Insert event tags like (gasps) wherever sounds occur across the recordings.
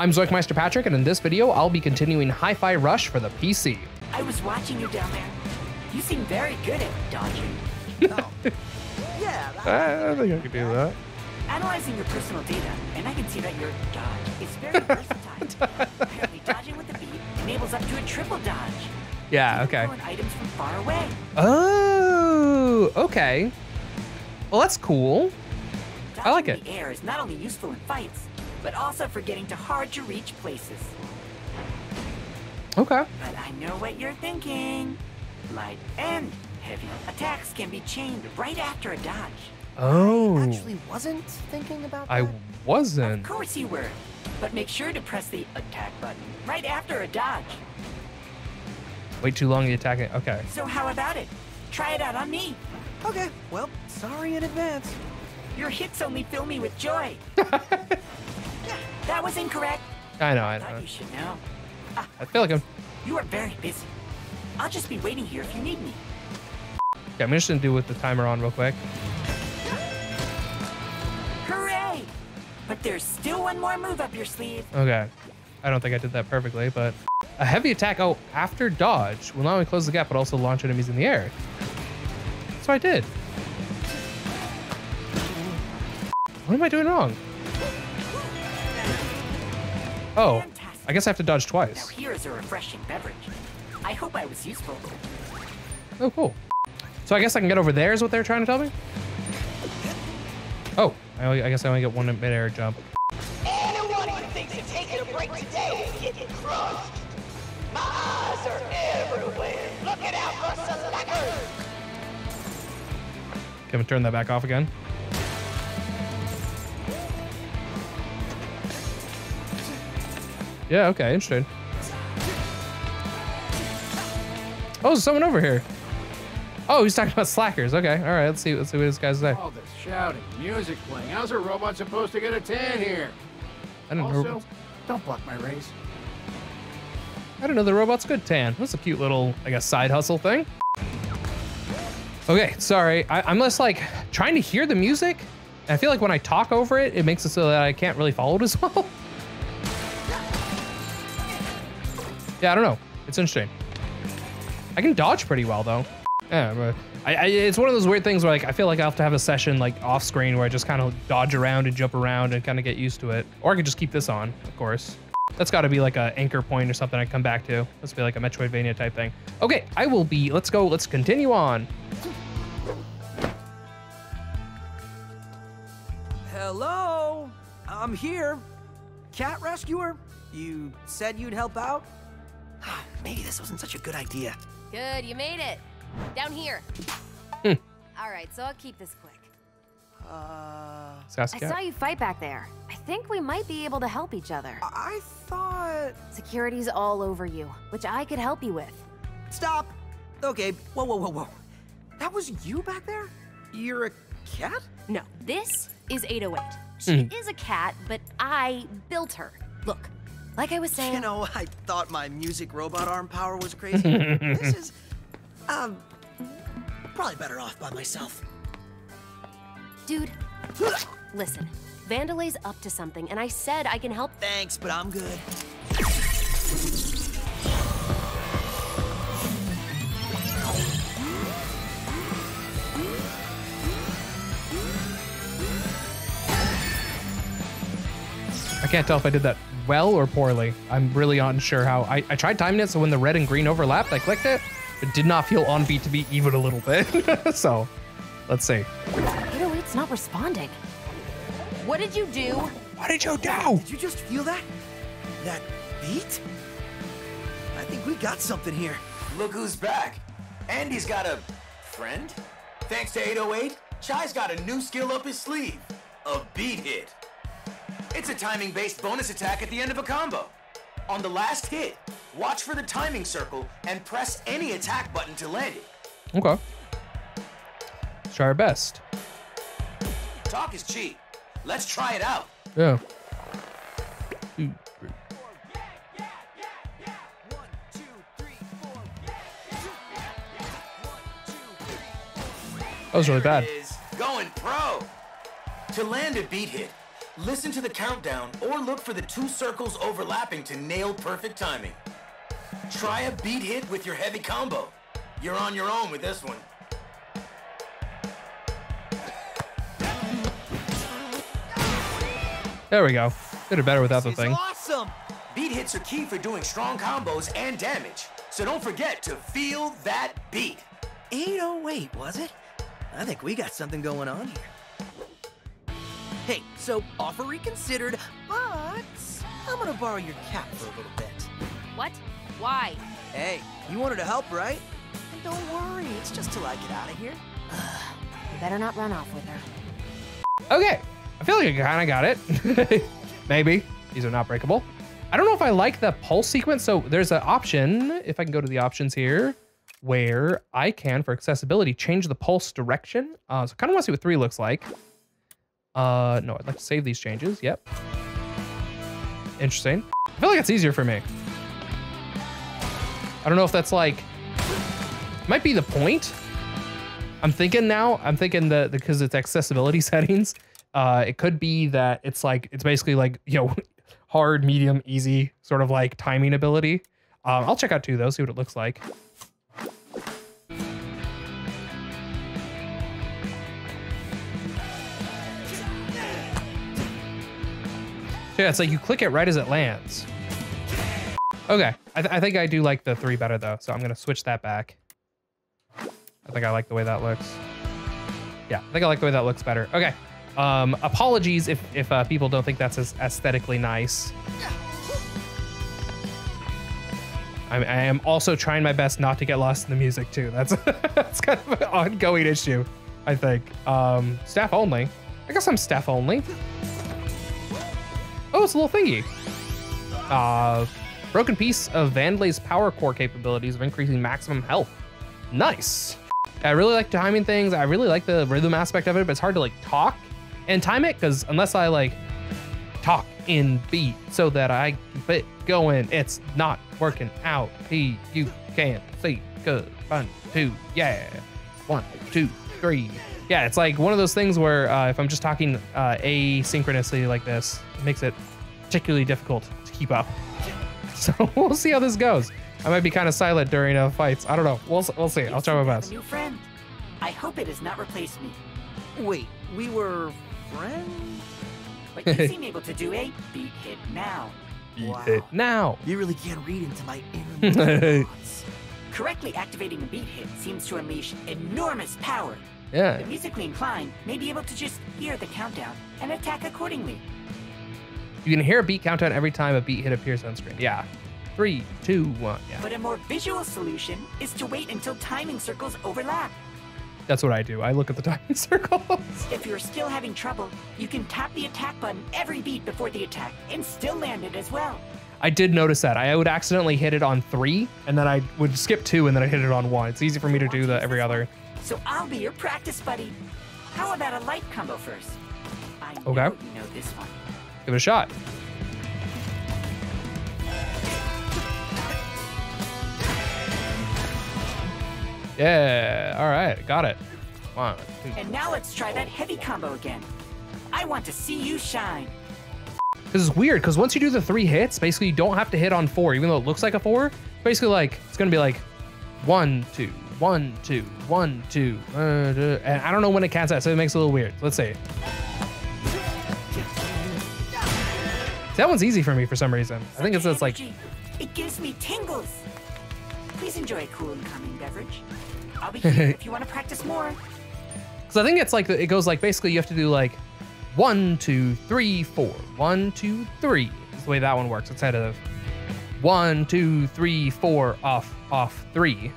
I'm ZoinkMeister Patrick, and in this video, I'll be continuing Hi-Fi Rush for the PC. I was watching you down there. You seem very good at dodging. (laughs) Oh. Yeah, that- ah, I think I could do that. Analyzing your personal data, and I can see that your dodge is very (laughs) versatile. Apparently, dodging with the beat enables up to a triple dodge. Yeah, okay. items from far away. Oh, okay. Well, that's cool. I like it. The air is not only useful in fights, but also for getting to hard-to-reach places. Okay. But I know what you're thinking. Light and heavy attacks can be chained right after a dodge. Oh, I actually wasn't thinking about that. I wasn't. Of course you were. But make sure to press the attack button right after a dodge. Wait too long to attack it. Okay. So how about it? Try it out on me. Okay, well, sorry in advance. Your hits only fill me with joy. (laughs) that was incorrect. I know, I know. you should know. Ah. I feel like I'm. You are very busy. I'll just be waiting here if you need me. Okay, I'm just gonna do with the timer on real quick. Hooray! But there's still one more move up your sleeve. Okay. I don't think I did that perfectly, but a heavy attack. Oh, after dodge will not only close the gap but also launch enemies in the air. That's what I did. What am I doing wrong? Oh, I guess I have to dodge Now twice. here is a refreshing beverage. I hope I was useful. Oh, cool. So I guess I can get over there is what they're trying to tell me? Oh, I, only, I guess I only get one mid-air jump. Anyone who thinks of taking a break today is getting crushed. My eyes are everywhere. Looking out for slackers. Can we turn that back off again? Yeah, okay, interesting. Oh, there's someone over here. Oh, he's talking about slackers. Okay, all right, let's see, let's see what this guy's say. All this shouting, music playing. How's a robot supposed to get a tan here? I don't know. Also, don't block my rays. I don't know. The robot's good tan. That's a cute little, I guess, side hustle thing. Okay, sorry. I, I'm just like trying to hear the music. I feel like when I talk over it, it makes it so that I can't really follow it as (laughs) well. Yeah, I don't know. It's interesting. I can dodge pretty well though. Yeah, I, I, it's one of those weird things where like I feel like I have to have a session like off screen where I just kind of dodge around and jump around and kind of get used to it. Or I could just keep this on, of course. That's got to be like a anchor point or something I come back to. Let's be like a Metroidvania type thing. Okay, I will be. Let's go. Let's continue on. Hello? I'm here. Cat rescuer? You said you'd help out? Maybe this wasn't such a good idea. Good, you made it. Down here. Hmm. All right, so I'll keep this quick. Uh, I saw you fight back there. I think we might be able to help each other. I thought. Security's all over you, which I could help you with. Stop! Okay, whoa, whoa, whoa, whoa. That was you back there? You're a cat? No, this is 808. She Hmm. is a cat, but I built her. Look, like I was saying, You know, I thought my music robot arm power was crazy. (laughs) this is. Um. Probably better off by myself. dude, listen. Vandelay's up to something, and I said I can help. Thanks, but I'm good. I can't tell if I did that well or poorly. I'm really unsure how. I, I tried timing it so when the red and green overlapped, I clicked it. It did not feel on beat to be even a little bit. (laughs) so let's see. 808's not responding. What did you do? What did you do? Did you just feel that? That beat? I think we got something here. Look who's back. Andy's got a friend? Thanks to 808, Chai's got a new skill up his sleeve. A beat hit. It's a timing-based bonus attack at the end of a combo. On the last hit, watch for the timing circle and press any attack button to land it. Okay. Let's try our best. Talk is cheap. Let's try it out. Yeah. Two, three. That was really bad. Is going pro. To land a beat hit, Listen to the countdown or look for the two circles overlapping to nail perfect timing. Try a beat hit with your heavy combo. You're on your own with this one. There we go. Did it better without the It's thing. awesome. Beat hits are key for doing strong combos and damage. So don't forget to feel that beat. 808, was it? I think we got something going on here. Hey, so offer reconsidered, but I'm gonna borrow your cat for a little bit. What? Why? Hey, you wanted to help, right? And don't worry, it's just till I get out of here. (sighs) You better not run off with her. Okay. I feel like I kind of got it. (laughs) Maybe. These are not breakable. I don't know if I like the pulse sequence. So there's an option, if I can go to the options here, where I can, for accessibility, change the pulse direction. Uh, so kind of want to see what three looks like. Uh, no, I'd like to save these changes. Yep. Interesting. I feel like it's easier for me. I don't know if that's like, might be the point. I'm thinking now, I'm thinking that because it's accessibility (laughs) settings, uh, it could be that it's like, it's basically like, you know, (laughs) hard, medium, easy, sort of like timing ability. Um, I'll check out two though, see what it looks like. Yeah, it's like you click it right as it lands. Okay, I, th I think I do like the three better though, so I'm gonna switch that back. I think I like the way that looks. Yeah, I think I like the way that looks better. Okay. Um, apologies if if uh, people don't think that's as aesthetically nice. I, I am also trying my best not to get lost in the music too. That's (laughs) that's kind of an ongoing issue, I think. Um, staff only. I guess I'm staff only. Oh, it's a little thingy. Uh, broken piece of Vandelay's power core capabilities of increasing maximum health. Nice. I really like timing things. I really like the rhythm aspect of it, but it's hard to like talk and time it because unless I like talk in beat so that I keep it going, it's not working out. P, you can't see. Good. One, two, yeah. One, two, three. Yeah, it's like one of those things where uh, if I'm just talking uh, asynchronously like this, it makes it particularly difficult to keep up. (laughs) So we'll see how this goes. I might be kind of silent during uh, fights. I don't know. We'll, we'll see. I'll try my You best. New friend. I hope it does not replace me, Wait, we were friends? (laughs) but you (laughs) seem able to do a beat hit now. Wow. It now. You really can't read into my inner thoughts. Correctly activating a beat hit seems to unleash enormous power. Yeah. The musically inclined may be able to just hear the countdown and attack accordingly. You can hear a beat countdown every time a beat hit appears on screen. Yeah. Three, two, one. Yeah. But a more visual solution is to wait until timing circles overlap. That's what I do. I look at the (laughs) timing circles. If you're still having trouble, you can tap the attack button every beat before the attack and still land it as well. I did notice that. I would accidentally hit it on three, and then I would skip two, and then I hit it on one. It's easy for me to do the every other. So I'll be your practice buddy. How about a light combo first? I know Okay. you know this one. Give it a shot. Yeah. All right. Got it. One, two. And now let's try that heavy combo again. I want to see you shine. Because it's weird, because once you do the three hits, basically you don't have to hit on four, even though it looks like a four. Basically like, it's gonna be like one, two, one, two, one, two, uh, and I don't know when it counts out, so it makes it a little weird. Let's see. That one's easy for me for some reason. I think it's just like. It gives me tingles. Please enjoy a cool and calming beverage. I'll be (laughs) here if you want to practice more. because I think it's like, it goes like, basically you have to do like one, two, three, four, one, two, three, is the way that one works instead of one, two, three, four, off, off, three.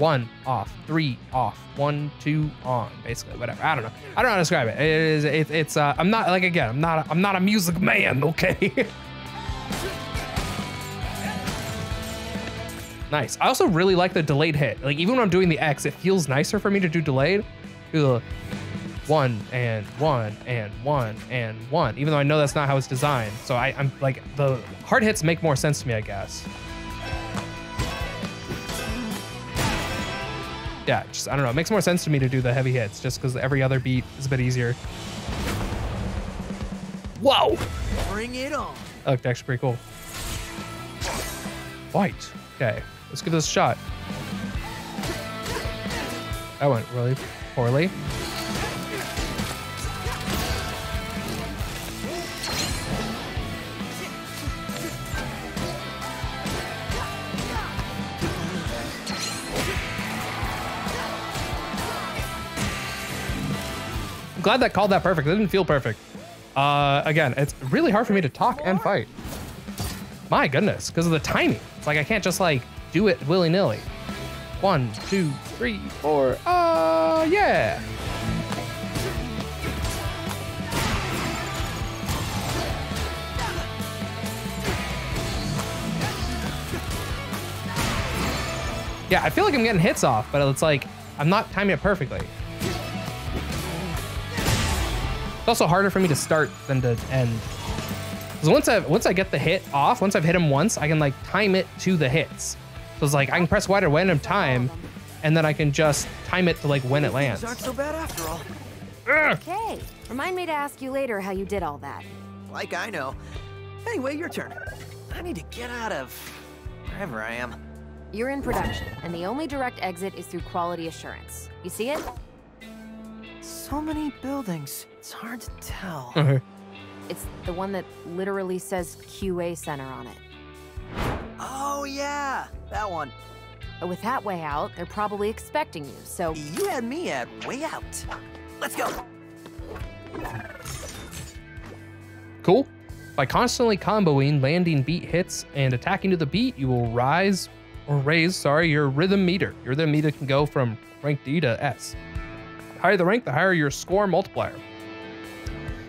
One, off, three, off, one, two, on, basically, whatever. I don't know. I don't know how to describe it. It is, it, it's, uh, I'm not, like, again, I'm not, a, I'm not a music man, (laughs) okay? nice. I also really like the delayed hit. Like, even when I'm doing the X, it feels nicer for me to do delayed. Do one and one and one and one, even though I know that's not how it's designed. So I, I'm like, the hard hits make more sense to me, I guess. Yeah, just, I don't know. It makes more sense to me to do the heavy hits just because every other beat is a bit easier. Whoa! Bring it on. That looked actually pretty cool. White. Okay, let's give this a shot. That went really poorly. I'm glad that called that perfect. It didn't feel perfect. Uh, again, it's really hard for me to talk and fight. My goodness, because of the timing. It's like I can't just like do it willy-nilly. One, two, three, four. Uh, yeah. Yeah, I feel like I'm getting hits off, but it's like I'm not timing it perfectly. Also harder for me to start than to end. Because once I once I get the hit off, once I've hit him once, I can like time it to the hits. So it's like I can press Y to random time, and then I can just time it to like when it lands. These aren't so bad after all. Okay. Remind me to ask you later how you did all that. Like I know. Anyway, your turn. I need to get out of wherever I am. You're in production, and the only direct exit is through quality assurance. You see it? So many buildings. It's hard to tell. Uh-huh. It's the one that literally says QA Center on it. oh yeah, that one. But with that way out, they're probably expecting you, so You had me at way out. Let's go. Cool. By constantly comboing, landing beat hits, and attacking to the beat, you will rise or raise, sorry, your rhythm meter. Your rhythm meter can go from rank D to S. The higher the rank, the higher your score multiplier.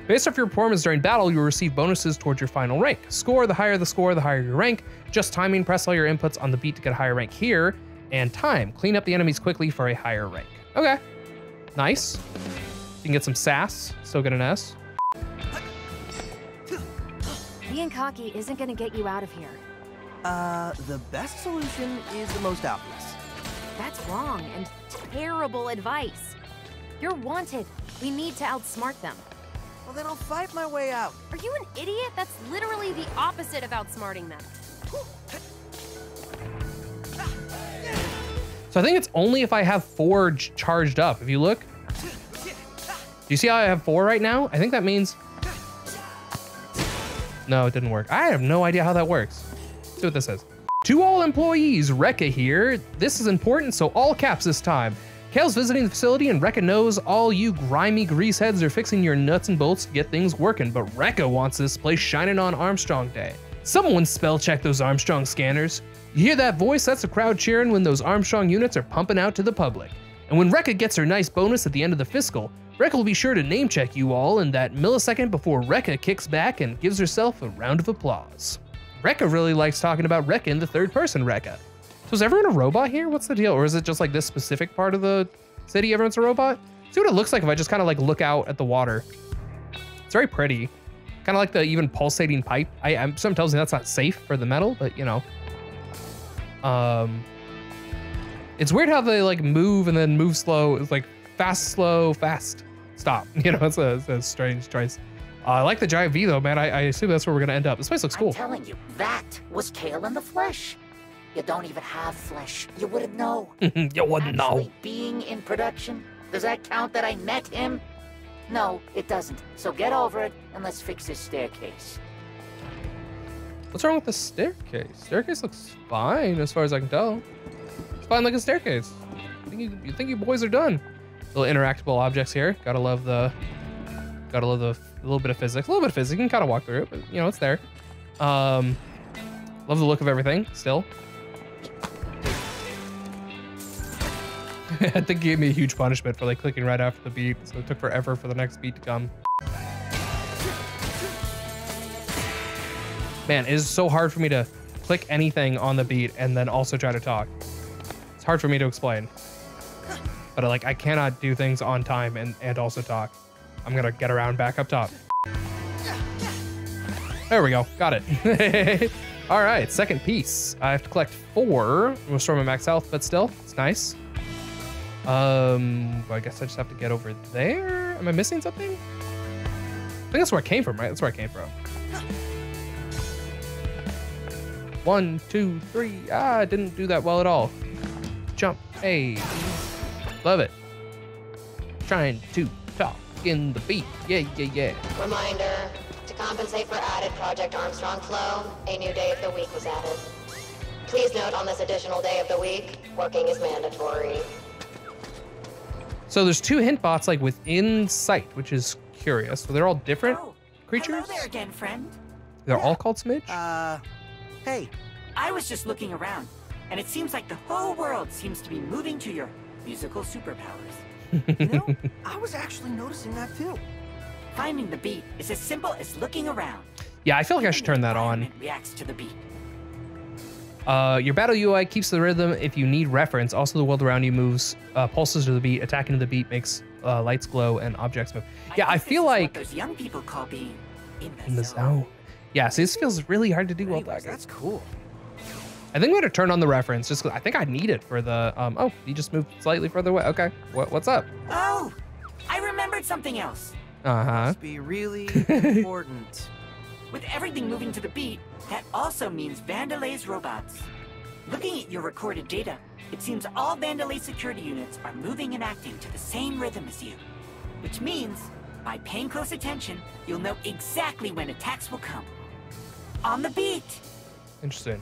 Based off your performance during battle, you will receive bonuses towards your final rank. Score, the higher the score, the higher your rank. Just timing, press all your inputs on the beat to get a higher rank here. And time, clean up the enemies quickly for a higher rank. Okay, nice. You can get some sass, still get an S. being cocky isn't gonna get you out of here. Uh, the best solution is the most obvious. That's wrong and terrible advice. You're wanted. We need to outsmart them. Well, then I'll fight my way out. Are you an idiot? That's literally the opposite of outsmarting them. So I think it's only if I have four charged up. If you look, do you see how I have four right now? I think that means. No, it didn't work. I have no idea how that works. Let's see what this says. To all employees, Rekka here. This is important, so all caps this time. Kale's visiting the facility, and Rekka knows all you grimy grease heads are fixing your nuts and bolts to get things working, but Rekka wants this place shining on Armstrong Day. Someone spell check those Armstrong scanners. You hear that voice? That's the crowd cheering when those Armstrong units are pumping out to the public. And when Rekka gets her nice bonus at the end of the fiscal, Rekka will be sure to name check you all in that millisecond before Rekka kicks back and gives herself a round of applause. Rekka really likes talking about Rekka in the third person Rekka. So is everyone a robot here? What's the deal? Or is it just like this specific part of the city everyone's a robot? See what it looks like if I just kind of like look out at the water. It's very pretty. Kind of like the even pulsating pipe. I, I'm, something tells me that's not safe for the metal, but you know. Um, it's weird how they like move and then move slow. It's like fast, slow, fast, stop. (laughs) You know, it's a, it's a strange choice. Uh, I like the giant V though, man. I, I assume that's where we're gonna end up. This place looks cool. I'm telling you, that was Kale in the flesh. You don't even have flesh. You wouldn't know. (laughs) you wouldn't know. Being in production, does that count that I met him? No, it doesn't. So get over it and let's fix this staircase. What's wrong with the staircase? Staircase looks fine as far as I can tell. It's fine like a staircase. You think you, you think you boys are done? Little interactable objects here. Gotta love the, gotta love the a little bit of physics. A little bit of physics. You can kind of walk through it, but you know it's there. Um, love the look of everything still. (laughs) I think gave me a huge punishment for like clicking right after the beat, so it took forever for the next beat to come. Man, it is so hard for me to click anything on the beat and then also try to talk. It's hard for me to explain. But like I cannot do things on time and, and also talk. I'm gonna get around back up top. There we go, got it. (laughs) All right, second piece. I have to collect four. I'm restore my max health, but still, it's nice. Um, I guess I just have to get over there. Am I missing something? I think that's where I came from, right? That's where I came from. (gasps) One, two, three. Ah, I didn't do that well at all. Jump. Hey. Love it. Trying to talk in the beat. Yeah, yeah, yeah. Reminder, to compensate for added Project Armstrong flow, a new day of the week was added. Please note on this additional day of the week, working is mandatory. So there's two hint bots like within sight, which is curious. So they're all different Oh, creatures. Hello there again, friend. They're all called Smidge. Uh, hey, I was just looking around, and it seems like the whole world seems to be moving to your musical superpowers. you know, (laughs) I was actually noticing that too. Finding the beat is as simple as looking around. yeah, I feel like I should turn that on. Environment Reacts to the beat. Uh, your battle UI keeps the rhythm if you need reference. Also, the world around you moves, uh, pulses to the beat. Attacking to the beat makes uh, lights glow and objects move. Yeah, I think this feel like those young people call being in the, in the zone. Yeah, see, this feels really hard to do while Anyways, talking. that's cool. I think I'm gonna turn on the reference just 'cause I think I need it for the. Um, oh, you just moved slightly further away. Okay, what, what's up? Oh, I remembered something else. Uh huh. Must be really (laughs) important. With everything moving to the beat, that also means Vandelay's robots. Looking at your recorded data, it seems all Vandelay security units are moving and acting to the same rhythm as you. Which means, by paying close attention, you'll know exactly when attacks will come. On the beat! Interesting.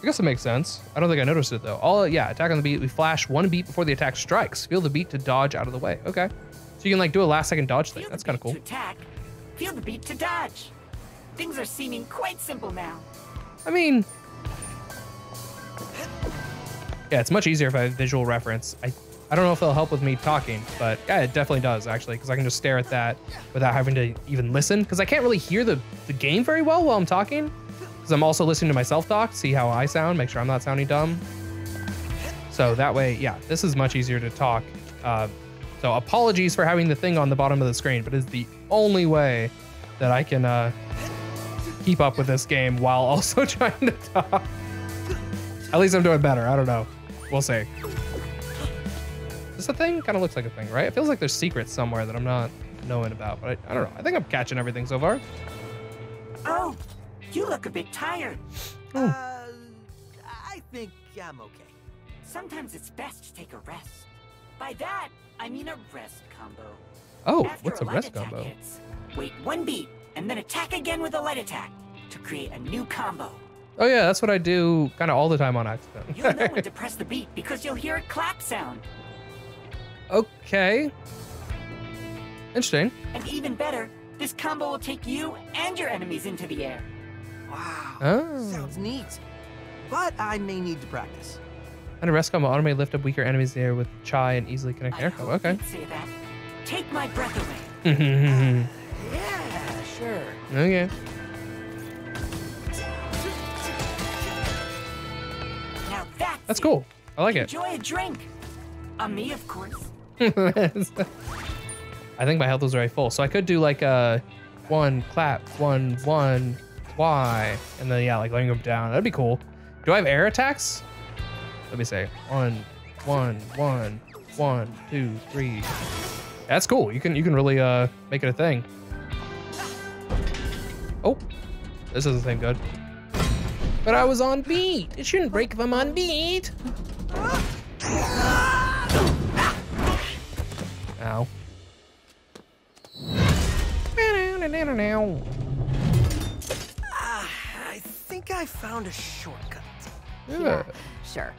I guess it makes sense. I don't think I noticed it though. All yeah, attack on the beat. We flash one beat before the attack strikes. Feel the beat to dodge out of the way. Okay, so you can like do a last second dodge thing. Feel That's kind of cool. Attack, feel the beat to dodge. Things are seeming quite simple now. I mean, yeah, it's much easier if I have visual reference. I, I don't know if it'll help with me talking, but yeah, it definitely does actually, because I can just stare at that without having to even listen. Because I can't really hear the, the game very well while I'm talking, because I'm also listening to myself talk, see how I sound, make sure I'm not sounding dumb. So that way, yeah, this is much easier to talk. Uh, so apologies for having the thing on the bottom of the screen, but it's the only way that I can uh, keep up with this game while (laughs) also trying to talk. At least I'm doing better. I don't know. We'll see. Is this a thing? Kind of looks like a thing, right? It feels like there's secrets somewhere that I'm not knowing about, but I, I don't know. I think I'm catching everything so far. Oh, you look a bit tired. Uh, I think I'm okay. Sometimes it's best to take a rest. By that, I mean a rest combo. Oh, After what's a light rest combo? Hits, wait one beat, and then attack again with a light attack to create a new combo. Oh yeah, that's what I do kind of all the time on accident. (laughs) You'll know when to (laughs) press the beat because you'll hear a clap sound. okay. Interesting. And even better, this combo will take you and your enemies into the air. Wow. Oh. Sounds neat. But I may need to practice. And a rest combo automatically lift up weaker enemies in the air with Chai and easily connect I air hope combo. Okay. you'd say that. Take my breath away. okay. Yeah, sure. Okay. Now that's That's cool. I like it. Enjoy a drink. On me, of course. (laughs) I think my health was very full, so I could do like a one clap, one one Y, and then yeah, like letting them down. That'd be cool. Do I have air attacks? Let me say one, one, one, one, two, three. That's cool. You can you can really uh make it a thing. Oh, this doesn't seem good. But I was on beat. It shouldn't break if I'm on beat. Ow. Ah, I think I found a shortcut. Yeah. Sure.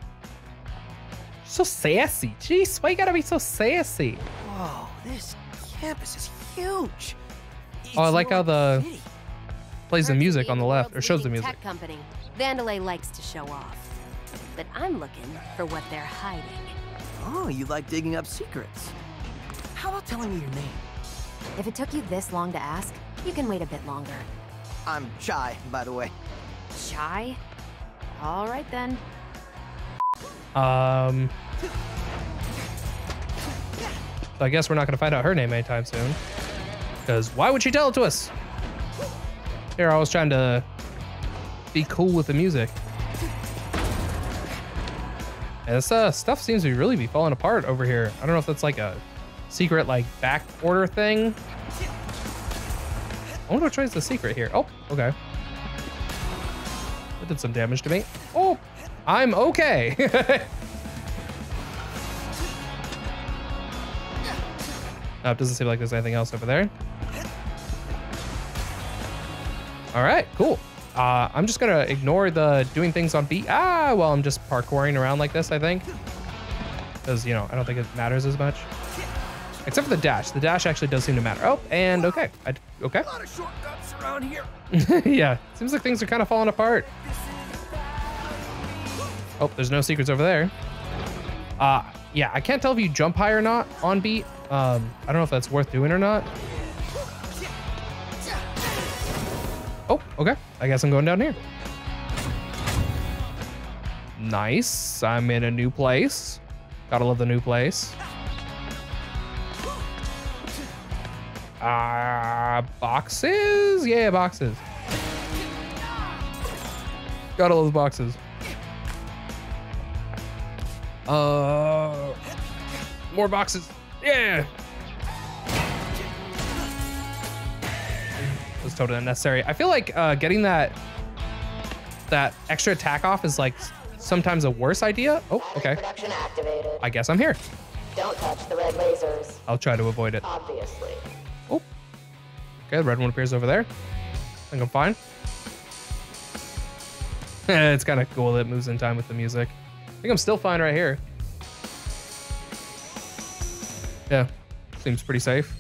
So sassy. Jeez, why you gotta be so sassy? Whoa, this campus is huge. Oh, I like how the city. plays the music on the left or shows the music. Tech company. Vandelay likes to show off. But I'm looking for what they're hiding. Oh, you like digging up secrets. How about telling me your name? If it took you this long to ask, you can wait a bit longer. I'm Chai, by the way. Shy? All right then. Um. I guess we're not gonna find out her name anytime soon. Because why would she tell it to us? Here, I was trying to be cool with the music. And this uh, stuff seems to be really be falling apart over here. I don't know if that's like a secret like back order thing. I wonder what tries the secret here. Oh, okay. That did some damage to me. Oh, I'm okay. (laughs) oh, it doesn't seem like there's anything else over there. All right, cool. Uh, I'm just gonna ignore the doing things on beat. Ah, well, I'm just parkouring around like this, I think. Because, you know, I don't think it matters as much. Except for the dash. The dash actually does seem to matter. Oh, and okay. I, okay. A lot of shortcuts around here. (laughs) yeah, seems like things are kind of falling apart. Oh, there's no secrets over there. Uh, yeah, I can't tell if you jump high or not on beat. Um, I don't know if that's worth doing or not. Oh, okay. I guess I'm going down here. Nice. I'm in a new place. Gotta love the new place. Ah, uh, boxes? Yeah, boxes. Gotta love boxes. Uh, more boxes. Yeah. It was totally unnecessary. I feel like uh, getting that that extra attack off is like sometimes a worse idea. Oh, okay. Production activated. I guess I'm here. Don't touch the red lasers. I'll try to avoid it. Obviously. Oh. Okay, the red one appears over there. I think I'm fine. (laughs) it's kind of cool that it moves in time with the music. I think I'm still fine right here. Yeah, seems pretty safe.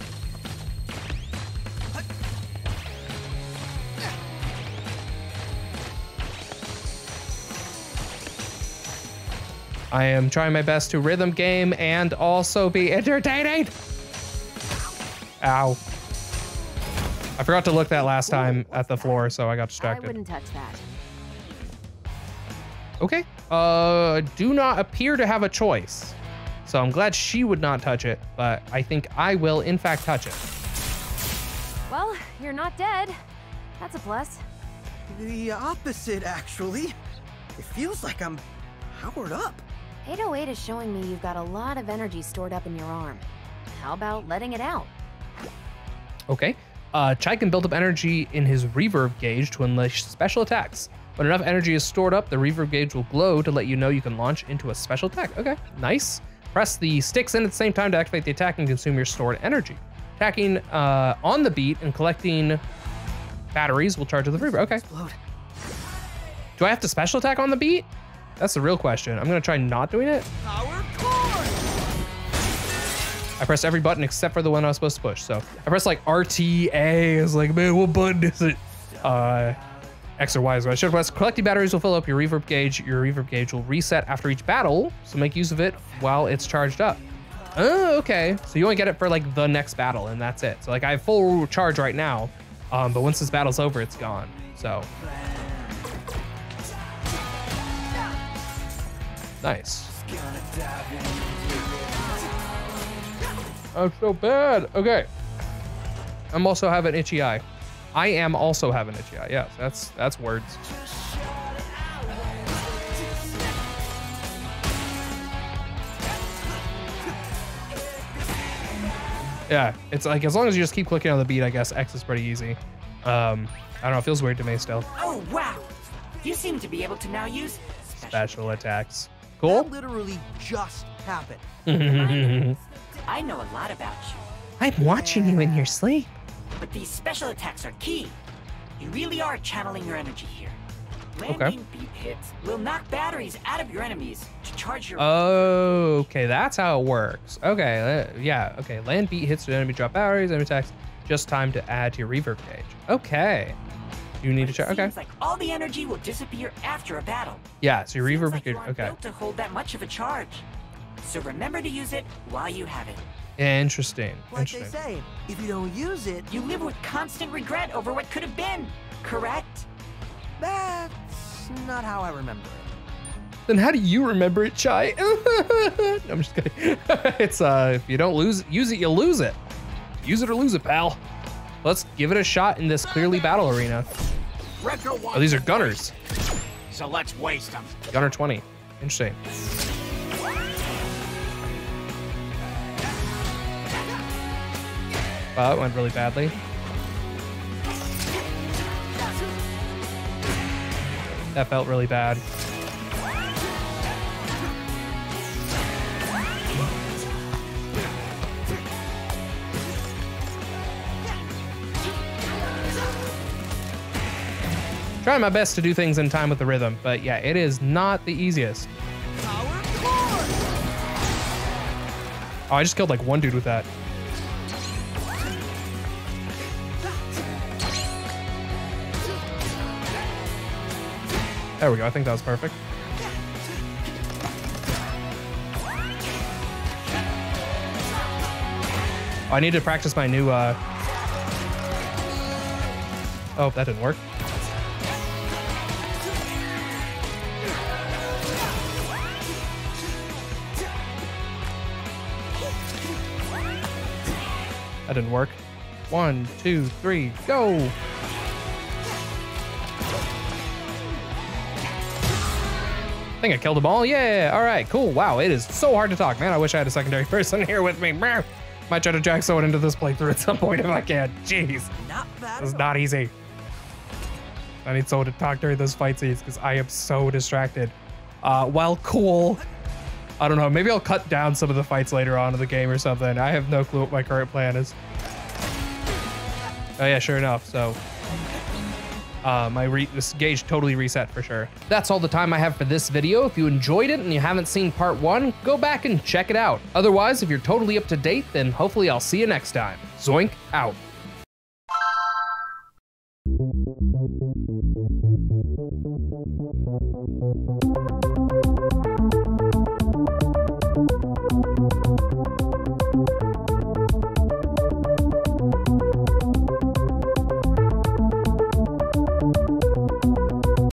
I am trying my best to rhythm game and also be entertaining. Ow. I forgot to look that last time at the floor, so I got distracted. I wouldn't touch that. Okay. Uh, do not appear to have a choice. So I'm glad she would not touch it, but I think I will in fact touch it. Well, you're not dead. That's a plus. The opposite, actually. It feels like I'm powered up. 808 is showing me you've got a lot of energy stored up in your arm. How about letting it out? Okay. Uh, Chai can build up energy in his reverb gauge to unleash special attacks. When enough energy is stored up, the reverb gauge will glow to let you know you can launch into a special attack. Okay, nice. Press the sticks in at the same time to activate the attack and consume your stored energy. Attacking uh, on the beat and collecting batteries will charge the reverb. Okay. Explode. Do I have to special attack on the beat? That's the real question. I'm gonna try not doing it. Power core. I pressed every button except for the one I was supposed to push. So I pressed like RTA. I was like, man, what button is it? Uh, X or Y is what I should have pressed. Collecting batteries will fill up your reverb gauge. Your reverb gauge will reset after each battle, so make use of it while it's charged up. Oh, okay. So you only get it for like the next battle, and that's it. So like I have full charge right now, um, but once this battle's over, it's gone. So nice. I'm so bad. Okay. I'm also having itchy eye. I am also having itchy eye. Yes, that's that's words. Yeah, it's like as long as you just keep clicking on the beat, I guess X is pretty easy. Um, I don't know, it feels weird to me still. Oh, wow. You seem to be able to now use Special attacks. Cool. That literally just happened. (laughs) I know a lot about you, I'm watching you in your sleep. But these special attacks are key. You really are channeling your energy here. Landing beat hits will knock batteries out of your enemies to charge your. Oh, okay, that's how it works. Okay, yeah, okay. Land beat hits to enemy drop batteries, enemy attacks. Just time to add to your reverb gauge. Okay. You need to But check. Okay. Like all the energy will disappear after a battle. Yeah, so your reverb like gauge. you Okay. built to hold that much of a charge. So remember to use it while you have it. Interesting. Like they say, if you don't use it, You live with constant regret over what could have been. Correct? that's not how I remember it. Then how do you remember it, Chai? (laughs) no, I'm just kidding. (laughs) it's uh, if you don't lose, use it, you lose it. Use it or lose it, pal. Let's give it a shot in this clearly battle arena. Retro one. Oh, these are gunners. So let's waste them. Gunner 20. Interesting. Well, it went really badly. That felt really bad. Trying my best to do things in time with the rhythm, but yeah, it is not the easiest. Oh, I just killed like one dude with that. There we go. I think that was perfect. Oh, I need to practice my new, uh... Oh, that didn't work. That didn't work. One, two, three, go! I think I killed them all. Yeah, all right, cool. Wow, it is so hard to talk. Man, I wish I had a secondary person (laughs) here with me. Might try to drag someone into this playthrough at some point if I can. Jeez. Not bad. It's not easy. I need someone to talk during those fight scenes because I am so distracted. Uh, while cool, I don't know. Maybe I'll cut down some of the fights later on in the game or something. I have no clue what my current plan is. Oh yeah, sure enough. So uh, my this gauge totally reset for sure. That's all the time I have for this video. If you enjoyed it and you haven't seen part one, go back and check it out. Otherwise, if you're totally up to date, then hopefully I'll see you next time. Zoink out.